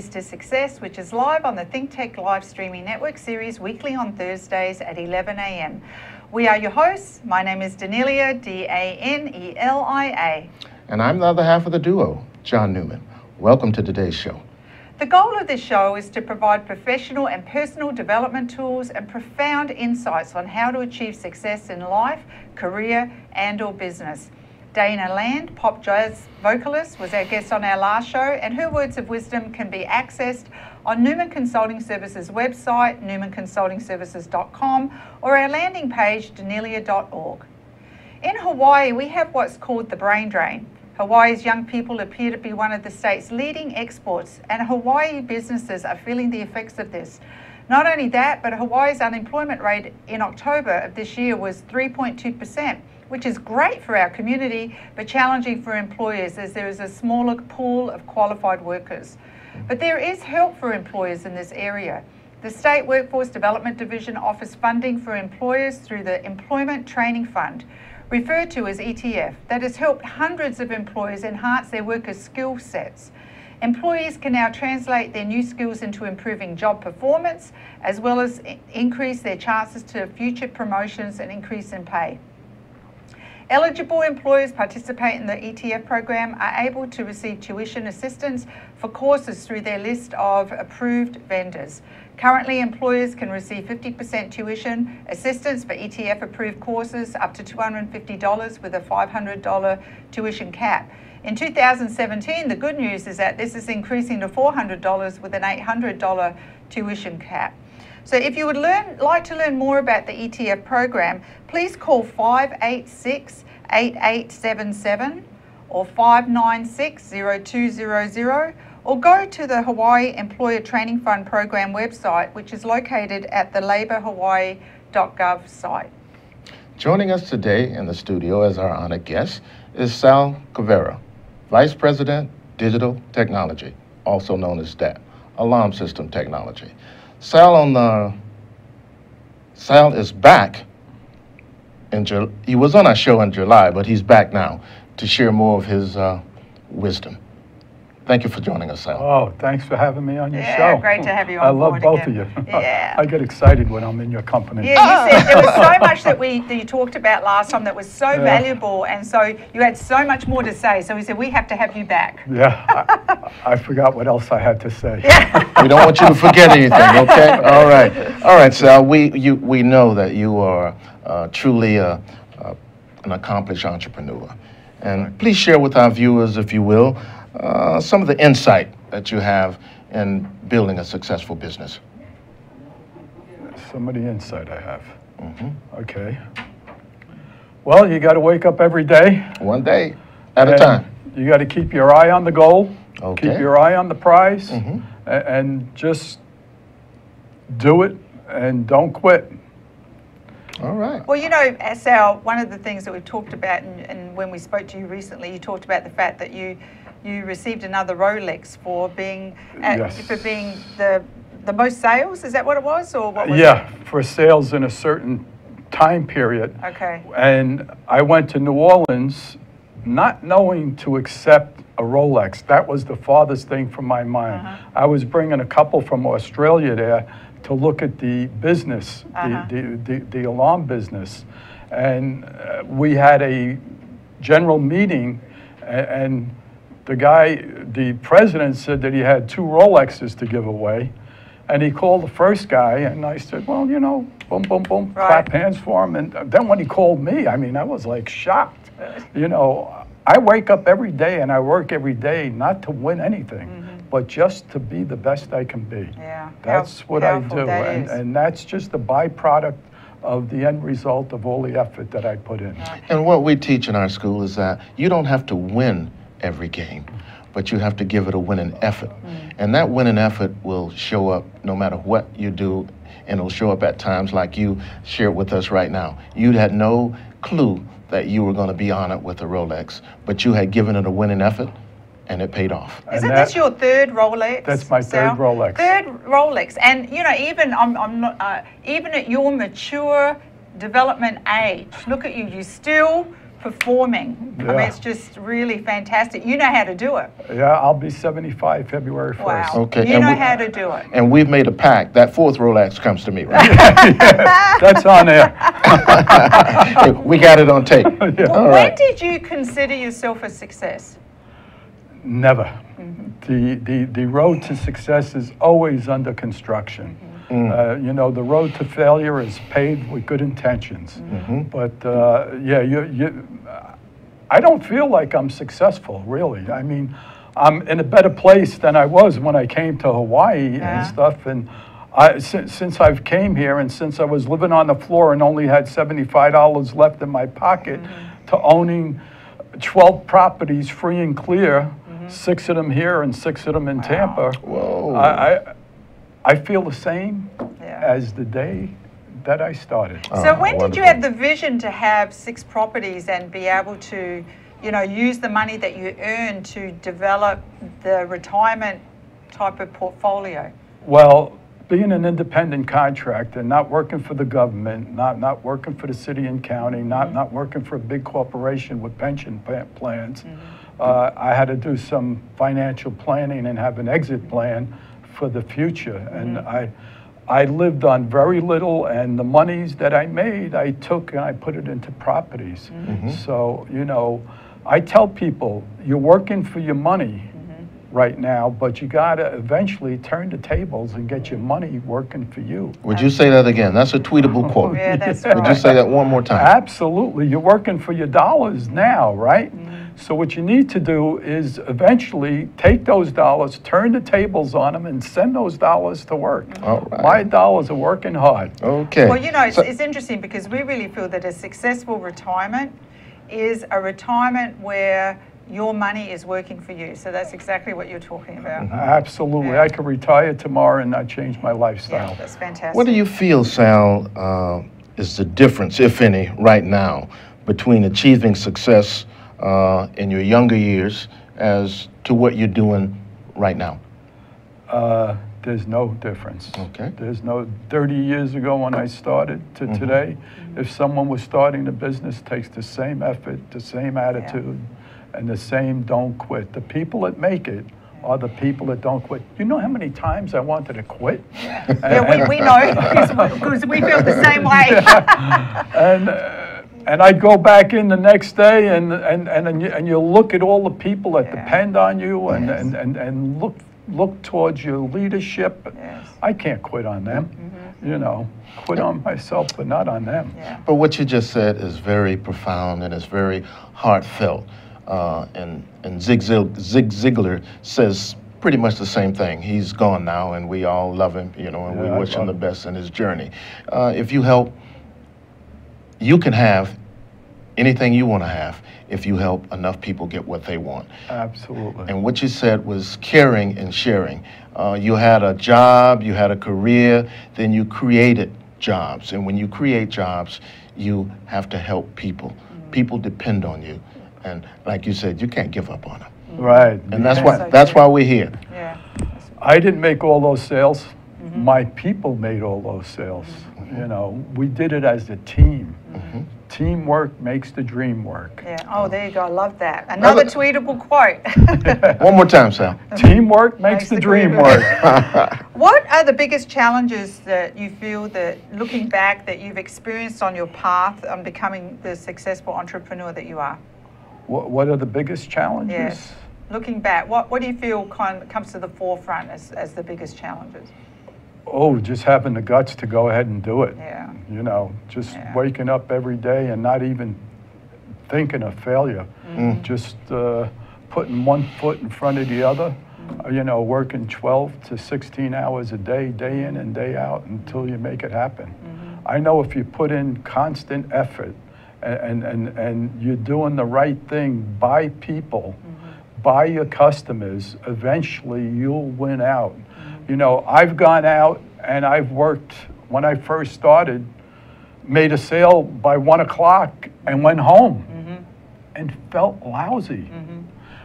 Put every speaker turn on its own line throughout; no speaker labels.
Keys to Success, which is live on the ThinkTech live streaming network series weekly on Thursdays at 11 a.m. We are your hosts. My name is Danelia, D A N E L I A.
And I'm the other half of the duo, John Newman. Welcome to today's show.
The goal of this show is to provide professional and personal development tools and profound insights on how to achieve success in life, career, and or business. Dana Land, pop jazz vocalist, was our guest on our last show, and her words of wisdom can be accessed on Newman Consulting Services website, newmanconsultingservices.com, or our landing page, danelia.org. In Hawaii, we have what's called the brain drain. Hawaii's young people appear to be one of the state's leading exports, and Hawaii businesses are feeling the effects of this. Not only that, but Hawaii's unemployment rate in October of this year was 3.2% which is great for our community, but challenging for employers as there is a smaller pool of qualified workers. But there is help for employers in this area. The State Workforce Development Division offers funding for employers through the Employment Training Fund, referred to as ETF, that has helped hundreds of employers enhance their workers' skill sets. Employees can now translate their new skills into improving job performance, as well as increase their chances to future promotions and increase in pay. Eligible employers participate in the ETF program are able to receive tuition assistance for courses through their list of approved vendors. Currently, employers can receive 50% tuition assistance for ETF approved courses up to $250 with a $500 tuition cap. In 2017, the good news is that this is increasing to $400 with an $800 tuition cap. So if you would learn, like to learn more about the ETF program, please call 586 8877 or 596 0200 or go to the Hawaii Employer Training Fund program website, which is located at the laborhawaii.gov site.
Joining us today in the studio as our honored guest is Sal Sorbera, Vice President, Digital Technology, also known as DAT, Alarm System Technology. Sal on the Sal is back in Ju- he was on our show in July, but he's back now to share more of his uh, wisdom. Thank you for joining us, Sal.
Oh, thanks for having me on your
Yeah,
show.
great to have you on
I love
board
both
again.
of you.
Yeah.
I get excited when I'm in your company.
Yeah, you said there was so much that we that you talked about last time that was so
Yeah.
valuable, and so you had so much more to say. So we said we have to have you back.
Yeah, I, I forgot what else I had to say. Yeah.
we don't want you to forget anything, okay? All right. All right, Sal, we, you, we know that you are uh, truly a, uh, an accomplished entrepreneur. And please share with our viewers, if you will, uh, some of the insight that you have in building a successful business.
Some of the insight I have.
Mhm.
Okay. Well, you got to wake up every day.
One day at a time.
You got to keep your eye on the goal.
Okay.
Keep your eye on the prize,
Mhm.
a- and just do it and don't quit.
All right.
Well, you know, Sal, one of the things that we've talked about, and, and when we spoke to you recently, you talked about the fact that you you received another Rolex for being uh,
Yes.
for being the the most sales. Is that what it was, or what was
yeah, for sales in a certain time period.
Okay.
And I went to New Orleans not knowing to accept a Rolex. That was the farthest thing from my mind.
Uh-huh.
I was bringing a couple from Australia there to look at the business,
Uh-huh.
the, the, the, the alarm business. And uh, we had a general meeting, and the guy, the president said that he had two Rolexes to give away. And he called the first guy, and I said, Well, you know, boom, boom, boom,
Right.
clap hands for him. And then when he called me, I mean, I was like shocked. You know, I wake up every day and I work every day not to win anything, but just to be the best I can be.
Yeah.
That's
How
what I do.
that
And,
is.
and that's just a byproduct of the end result of all the effort that I put in.
And what we teach in our school is that you don't have to win every game, but you have to give it a winning effort. Mm. And that winning effort will show up no matter what you do, and it'll show up at times like you shared with us right now. You had no clue that you were going to be honored with a Rolex, but you had given it a winning effort, and it paid off.
And
Isn't
that-
this your third Rolex?
That's my
Sal?
third Rolex.
Third Rolex, and you know, even I'm, I'm not, uh, even at your mature development age, look at you. You still performing. I mean, it's just really fantastic. You know how to do it.
Yeah, I'll be 75 February 1st.
Wow.
Okay,
You
and
know
we-
how to do it.
And we've made a pact. That fourth Rolex comes to me, right?
That's on there.
we got it on tape.
Yeah.
All
when
right.
did you consider yourself a success?
Never.
Mm-hmm.
The, the, the road to success is always under construction.
Mm-hmm.
Uh, you know, the road to failure is paved with good intentions.
Mm-hmm.
But uh, yeah, you, you, I don't feel like I'm successful, really. I mean, I'm in a better place than I was when I came to Hawaii
Yeah.
and stuff. And I, since, since I've came here and since I was living on the floor and only had $75 left in my pocket to owning 12 properties free and clear, mm-hmm. six of them here and six of them in Tampa.
Whoa.
I, I, I feel the same
Yeah.
as the day that I started.
So
Oh,
when did you have the vision to have six properties and be able to, you know, use the money that you earn to develop the retirement type of portfolio?
Well, being an independent contractor, not working for the government, not, not working for the city and county, not, mm-hmm. not working for a big corporation with pension pa- plans, mm-hmm. uh, I had to do some financial planning and have an exit plan for the future. And mm-hmm. I, I lived on very little, and the monies that I made, I took and I put it into properties. So, you know, I tell people, you're working for your money right now, but you gotta eventually turn the tables and get your money working for you.
Would you say that again? That's a tweetable quote.
Yeah, that's
Would you say that one more time?
Absolutely, you're working for your dollars now, right? Mm -hmm. So what you need to do is eventually take those dollars, turn the tables on them, and send those dollars to work.
All right.
My dollars are working hard.
Okay.
Well, you know, it's,
So-
it's interesting because we really feel that a successful retirement is a retirement where your money is working for you. So that's exactly what you're talking about.
Mm-hmm.
Absolutely,
Yeah.
I could retire tomorrow and not change my lifestyle.
Yeah,
lifestyle.
that's fantastic.
What do you feel, Sal, uh, is the difference, if any, right now between achieving success uh, in your younger years as to what you're doing right now?
Uh, there's no difference.
Okay.
There's no, 30 years ago when I started to today, if someone was starting a business, takes the same effort, the same attitude, and the same don't quit. The people that make it are the people that don't quit. You know how many times I wanted to quit?
Yeah, we, we know because we feel the same way.
and uh, and I'd go back in the next day and and and and you, and you look at all the people that
Yeah.
depend on you and,
Yes.
and, and and look look towards your leadership.
Yes.
I can't quit on them. You know, quit on myself, but not on them.
yeah.
But what you just said is very profound and it's very heartfelt. Uh, and and Zig, Zig, Zig Ziglar says pretty much the same thing. He's gone now, and we all love him, you know, and
Yeah,
we
I
wish him
love
the best in his journey. Uh, if you help, you can have anything you want to have if you help enough people get what they want.
Absolutely.
And what you said was caring and sharing. Uh, you had a job, you had a career, then you created jobs. And when you create jobs, you have to help people. People depend on you. And like you said, you can't give up on them.
right.
And that's
That's
why
so
that's why we're here.
Yeah.
I didn't make all those sales.
Mm-hmm.
My people made all those sales. You know, we did it as a team.
Mm-hmm.
Teamwork makes the dream work.
Yeah. Oh, there you go. I love that. Another
Another-
tweetable quote.
One more time, Sal.
Teamwork makes the dream work.
what are the biggest challenges that you feel that, looking back, that you've experienced on your path on becoming the successful entrepreneur that you are?
What, what are the biggest challenges?
Yes. Looking back, what, what do you feel kind of comes to the forefront as, as the biggest challenges?
Oh, just having the guts to go ahead and do it.
Yeah.
You know, just
Yeah.
waking up every day and not even thinking of failure.
Mm-hmm.
Just uh, putting one foot in front of the other.
Mm-hmm.
uh, You know, working 12 to 16 hours a day, day in and day out until you make it happen.
Mm-hmm.
I know if you put in constant effort and, and, and you're doing the right thing by people,
Mm-hmm.
by your customers, eventually you'll win out.
Mm-hmm.
You know, I've gone out and I've worked, when I first started, made a sale by one o'clock and went home and felt lousy.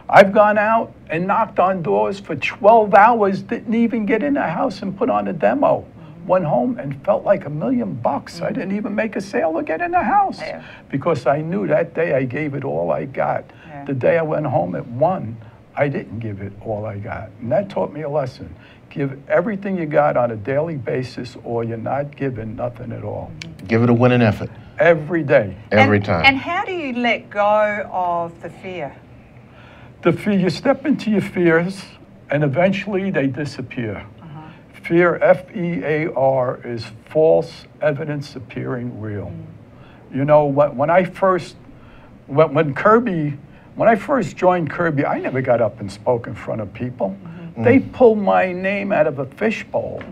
I've gone out and knocked on doors for 12 hours, didn't even get in the house and put on a demo. Went home and felt like a million bucks. I mm-hmm. didn't even make a sale to get in the house
Yeah.
because I knew that day I gave it all I got.
Yeah.
The day I went home at one, I didn't give it all I got. And that taught me a lesson. Give everything you got on a daily basis or you're not giving nothing at all. Mm-hmm.
Give it a winning effort
Every day.
every
and,
time.
And how do you let go of the fear?
The fear, you step into your fears and eventually they disappear. Fear, F E A R, is false evidence appearing real. You know, when, when I first, when, when Kirby, when I first joined Kirby, I never got up and spoke in front of people. Mm-hmm. They pulled my name out of a fishbowl.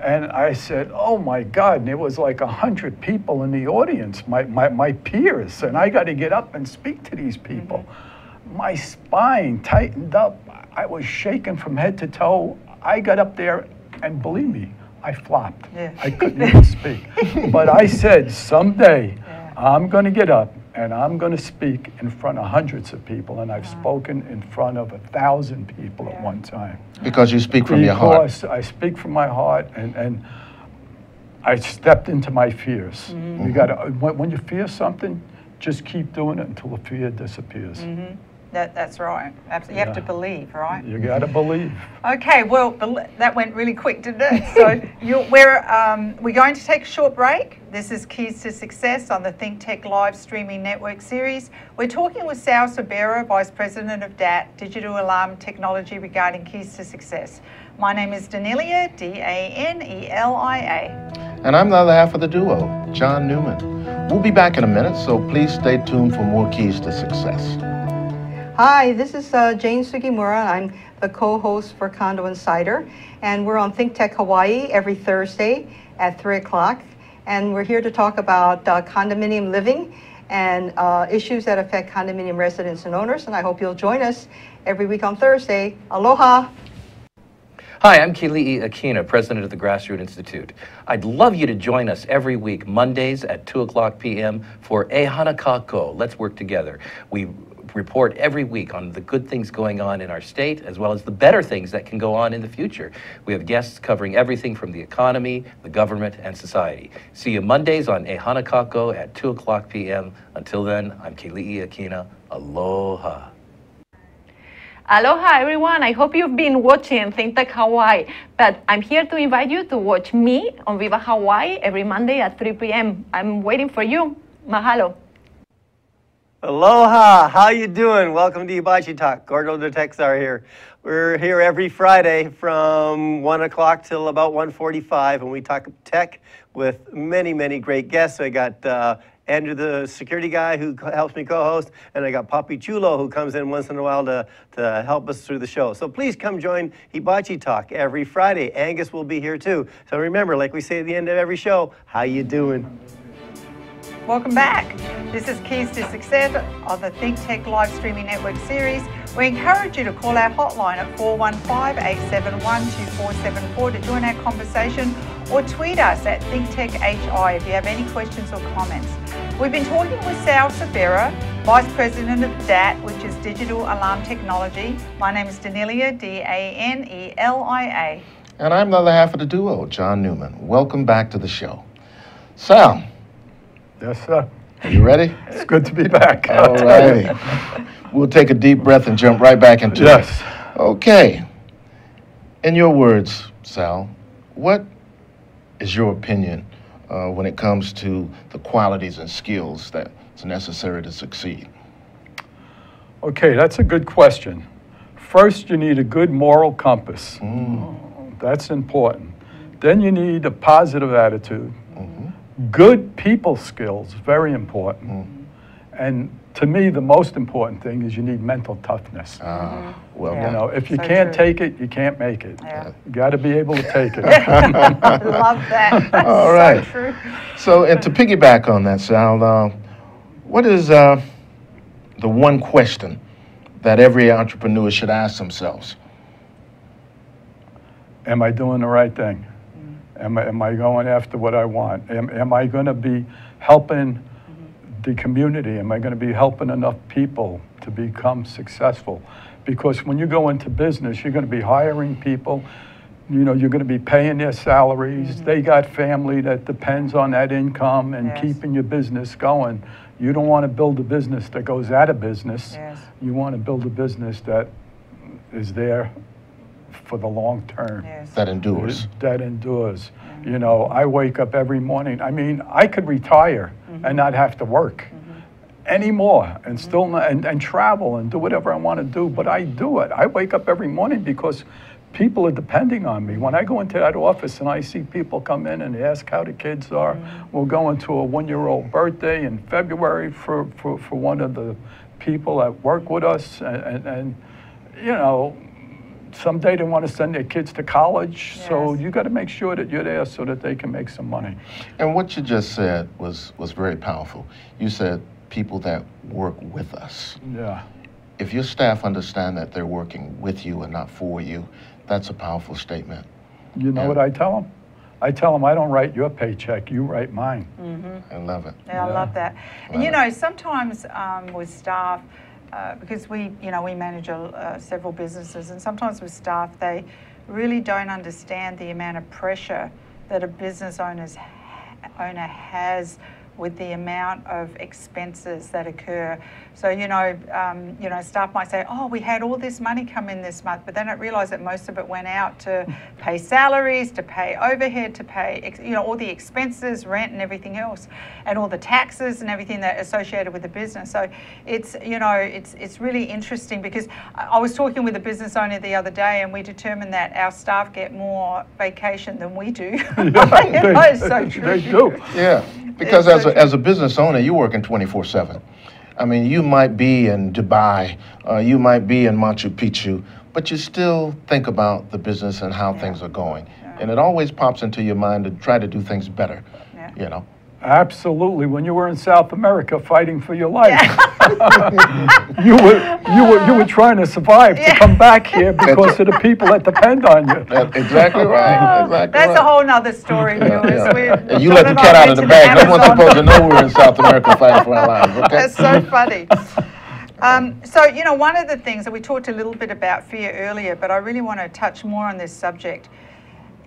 And I said, oh my God, and it was like a hundred people in the audience, my, my, my peers, and I got to get up and speak to these people. Mm-hmm. My spine tightened up. I was shaking from head to toe. I got up there, and believe me, I flopped.
Yeah.
I couldn't even speak. But I said, someday
Yeah.
I'm going to get up and I'm going to speak in front of hundreds of people. And I've spoken in front of a thousand people at one time
because you speak from your heart.
because I speak from my heart and, and I stepped into my fears.
Mm-hmm.
You got to when, when you fear something, just keep doing it until the fear disappears.
That, that's right. Absolutely. You have to believe, right?
You got to believe.
Okay, well, that went really quick, didn't it? So we're, um, we're going to take a short break. This is Keys to Success on the Think Tech live streaming network series. We're talking with Sal Sorbera, Vice President of DAT, Digital Alarm Technology, regarding Keys to Success. My name is Danelia, D A N E L I A.
And I'm the other half of the duo, John Newman. We'll be back in a minute, so please stay tuned for more keys to success.
Hi, this is uh, Jane Sugimura. I'm the co-host for Condo Insider, and we're on Think Tech Hawaii every Thursday at 3 o'clock. And we're here to talk about uh, condominium living and uh, issues that affect condominium residents and owners. And I hope you'll join us every week on Thursday. Aloha!
Hi, I'm Keli'i Akina, president of the Grassroot Institute. I'd love you to join us every week, Mondays at 2 o'clock p.m. for E Hanakako. Let's work together. We report every week on the good things going on in our state, as well as the better things that can go on in the future. We have guests covering everything from the economy, the government, and society. See you Mondays on E Hanakako at 2 o'clock p.m. Until then, I'm Keli'i Akina. Aloha.
Aloha, everyone. I hope you've been watching Think Hawaii, but I'm here to invite you to watch me on Viva Hawaii every Monday at 3 p.m. I'm waiting for you. Mahalo.
Aloha, how you doing? Welcome to Hibachi Talk. Gordo the Texar here. We're here every Friday from 1 o'clock till about 1.45 and we talk tech with many, many great guests. So I got uh, Andrew, the security guy who helps me co-host, and I got Papi Chulo who comes in once in a while to, to help us through the show. So please come join Hibachi Talk every Friday. Angus will be here too. So remember, like we say at the end of every show, how you doing?
Welcome back. This is Keys to Success of the Think Tech live streaming network series. We encourage you to call our hotline at 415-871-2474 to join our conversation or tweet us at ThinkTechHI if you have any questions or comments. We've been talking with Sal Sorbera, Vice President of DAT, which is Digital Alarm Technology. My name is Danelia, E D-A-N-E-L-I-A.
And I'm the other half of the duo, John Newman. Welcome back to the show. Sal,
Yes, sir.
are you ready?
It's good to be back.
All righty. We'll take a deep breath and jump right back into
Yes.
it. Yes. Okay. In your words, Sal, what is your opinion uh, when it comes to the qualities and skills that's necessary to succeed?
Okay, that's a good question. First, you need a good moral compass. That's important. Then you need a positive attitude. Good people skills, very important. And to me, the most important thing is you need mental toughness.
Ah, well
Yeah.
You know, if you
So
can't
true.
take it, you can't make it.
Yeah.
You got to be able to take it.
I love that. That's
All
so
right.
true.
So, and to piggyback on that, Sal, uh, what is uh, the one question that every entrepreneur should ask themselves?
am I doing the right thing? Am I, am I going after what I want? Am, am I going to be helping the community? Am I going to be helping enough people to become successful? Because when you go into business, you're going to be hiring people. You know, you're going to be paying their salaries. Mm-hmm. They got family that depends on that income and
Yes.
keeping your business going. You don't want to build a business that goes out of business.
Yes.
You want to build a business that is there for the long term.
Yes.
That endures.
That endures. You know, I wake up every morning. I mean, I could retire and mm-hmm. not have to work mm-hmm. anymore and mm-hmm. still not, and, and travel and do whatever I want to do, but I do it. I wake up every morning because people are depending on me. When I go into that office and I see people come in and ask how the kids are, we're going to a one year old birthday in February for, for, for one of the people that work with us. And, and, and you know, someday they want to send their kids to college. So you got to make sure that you're there so that they can make some money.
And what you just said was, was very powerful. You said people that work with us.
Yeah.
If your staff understand that they're working with you and not for you, that's a powerful statement.
You know
Yeah.
what I tell them? I tell them I don't write your paycheck, you write mine.
I love it.
Yeah, I love that. And you
Love
know, sometimes um, with staff, uh, because we, you know, we manage a, uh, several businesses, and sometimes with staff, they really don't understand the amount of pressure that a business owner's owner has with the amount of expenses that occur. So you know, um, you know, staff might say, "Oh, we had all this money come in this month," but they don't realise that most of it went out to pay salaries, to pay overhead, to pay, ex- you know, all the expenses, rent, and everything else, and all the taxes and everything that associated with the business. So it's, you know, it's it's really interesting because I I was talking with a business owner the other day, and we determined that our staff get more vacation than we do. You know, it's so true.
They do.
Yeah, because as a, as a business owner, you're working 24 7. I mean, you might be in Dubai, uh, you might be in Machu Picchu, but you still think about the business and how things are going. And it always pops into your mind to try to do things better,
Yeah.
you know?
Absolutely. When you were in South America fighting for your life, you were you were you were trying to survive to come back here because of the people that depend on you.
That's exactly right. Exactly
That's
right.
a whole nother story, viewers.
Yeah.
We-
And you let the cat out of the bag. No one's supposed to know we're in South America fighting for our lives, okay?
That's so funny. Um, so, you know, one of the things that we talked a little bit about fear earlier, but I really want to touch more on this subject.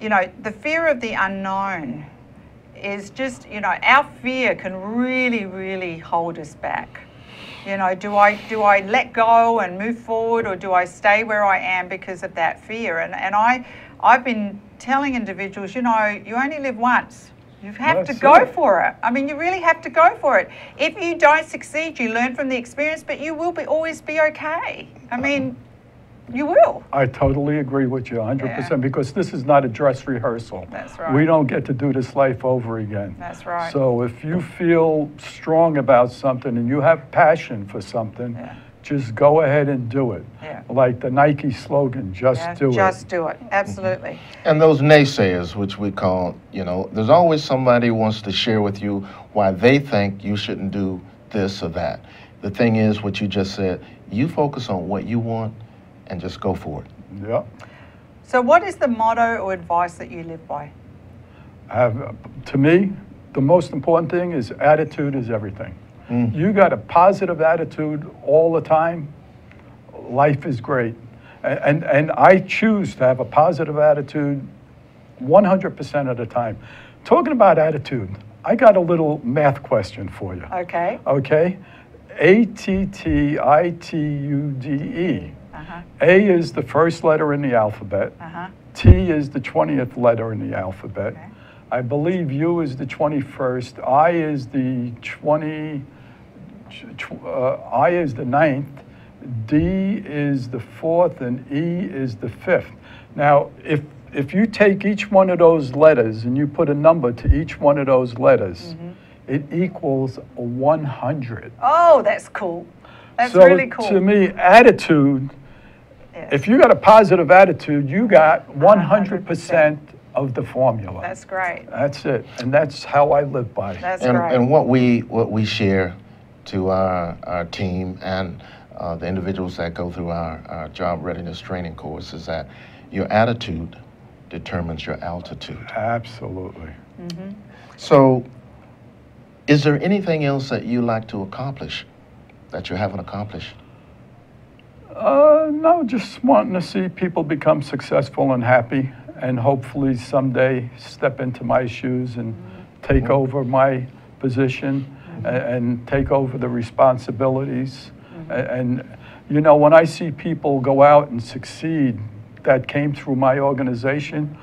You know, the fear of the unknown is just, you know, our fear can really, really hold us back. You know, do I do I let go and move forward, or do I stay where I am because of that fear? And and I I've been telling individuals, you know, you only live once. You have to go
it.
for it. I mean, you really have to go for it. If you don't succeed, you learn from the experience, but you will be always be okay. I mean, you will.
I totally agree with you 100% because this is not a dress rehearsal.
That's right.
We don't get to do this life over again.
That's right.
So if you feel strong about something and you have passion for something,
Yeah.
just go ahead and do it.
Yeah.
Like the Nike slogan, just
Yeah,
do
just
it.
Just do it. Absolutely. Mm-hmm.
And those naysayers, which we call, you know, there's always somebody who wants to share with you why they think you shouldn't do this or that. The thing is, what you just said, you focus on what you want and just go for it.
Yeah.
So, what is the motto or advice that you live by?
Have, to me, the most important thing is attitude is everything.
Mm.
You got a positive attitude all the time, life is great. A- And, and I choose to have a positive attitude 100% of the time. Talking about attitude, I got a little math question for you.
Okay.
Okay? A T T I T U D E.
Uh-huh.
A is the first letter in the alphabet.
Uh-huh.
T is the 20th letter in the alphabet.
Okay.
I believe U is the 21st. I is the 20. Uh, I is the ninth. D is the fourth, and E is the fifth. Now, if if you take each one of those letters and you put a number to each one of those letters, it equals 100.
Oh, that's cool. That's
so
really cool.
to me, attitude
Yes.
if you got a positive attitude, you got 100% of the formula.
That's great.
That's it. And that's how I live by.
That's
and,
great.
and what we what we share to our, our team and uh, the individuals that go through our, our job readiness training course is that your attitude determines your altitude.
Absolutely.
So, is there anything else that you like to accomplish that you haven't accomplished?
Uh, no, just wanting to see people become successful and happy and hopefully someday step into my shoes and take over my position a- and, take over the responsibilities. A- And, you know, when I see people go out and succeed that came through my organization,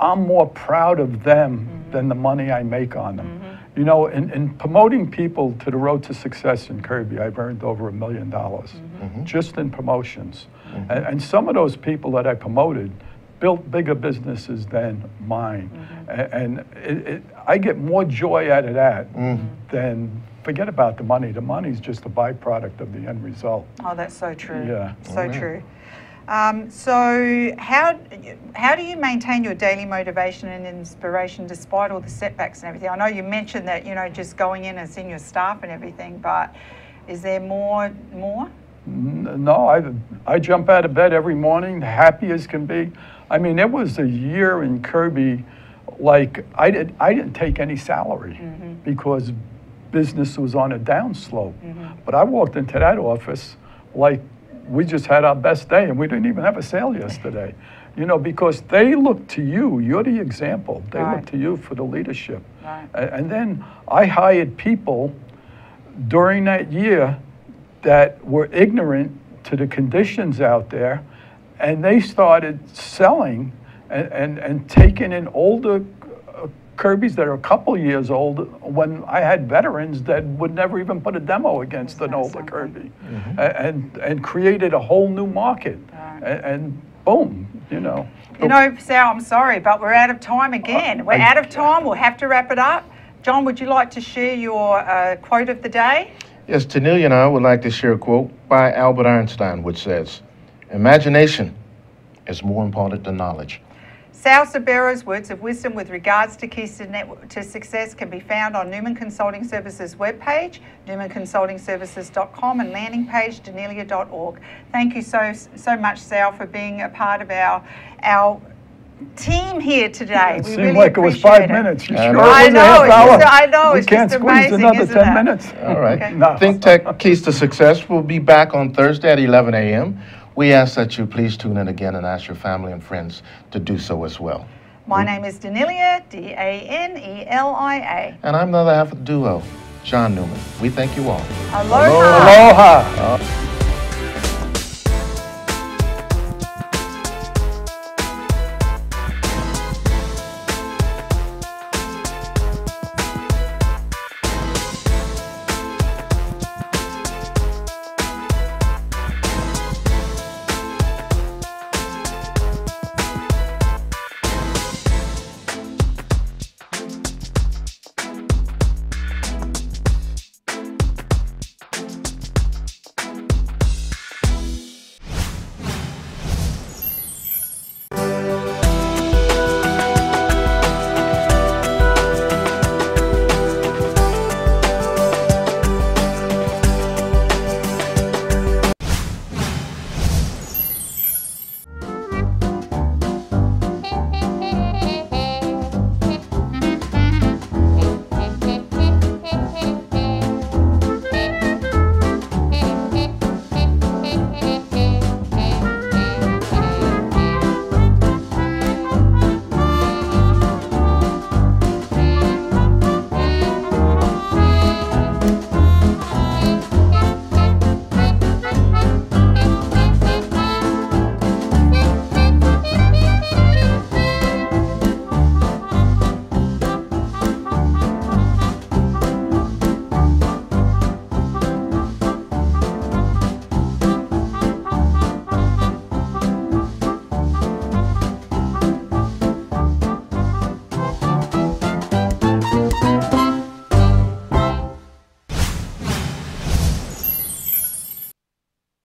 I'm more proud of them than the money I make on them. You know, in, in promoting people to the road to success in Kirby, I've earned over a million dollars mm-hmm. Mm-hmm. just in promotions. Mm-hmm. And, and some of those people that I promoted built bigger businesses than mine. A- And it, it, I get more joy out of that than, forget about the money. The money's just a byproduct of the end result.
Oh, that's so true.
Yeah.
So oh, true. Um, so, how how do you maintain your daily motivation and inspiration despite all the setbacks and everything? I know you mentioned that you know just going in and seeing your staff and everything, but is there more more?
No, I, I jump out of bed every morning, happy as can be. I mean, it was a year in Kirby, like, I, did, I didn't take any salary because business was on a downslope. But I walked into that office like we just had our best day and we didn't even have a sale yesterday. You know, because they look to you, you're the example. They
Right.
look to you for the leadership.
Right.
And then I hired people during that year that were ignorant to the conditions out there, and they started selling and, and, and taking in older uh, Kirby's that are a couple years old when I had veterans that would never even put a demo against an older Kirby A- and, and created a whole new market. A- And, boom, you know.
You know, Sal, I'm sorry, but we're out of time again. We're
I-
out of time. We'll have to wrap it up. John, would you like to share your uh, quote of the day?
Yes, Danelia and I would like to share a quote by Albert Einstein, which says, Imagination is more important than knowledge.
Sal Sorbera's words of wisdom with regards to keys to, net, to success can be found on Newman Consulting Services webpage, newmanconsultingservices.com, and landing page, danelia.org. Thank you so so much, Sal, for being a part of our our team here today.
It
we
seemed
really
like it was five
it.
minutes. You
I
sure
know. I
know, it's just- I know,
We
it's
can't
just
squeeze
amazing,
another 10
it?
minutes.
All right.
Okay.
No.
Think Tech Keys to Success will be back on Thursday at 11 a.m. We ask that you please tune in again and ask your family and friends to do so as well.
My name is Danelia, D A N E L I A.
And I'm the other half of the duo, John Newman. We thank you all.
Aloha.
Aloha. Uh,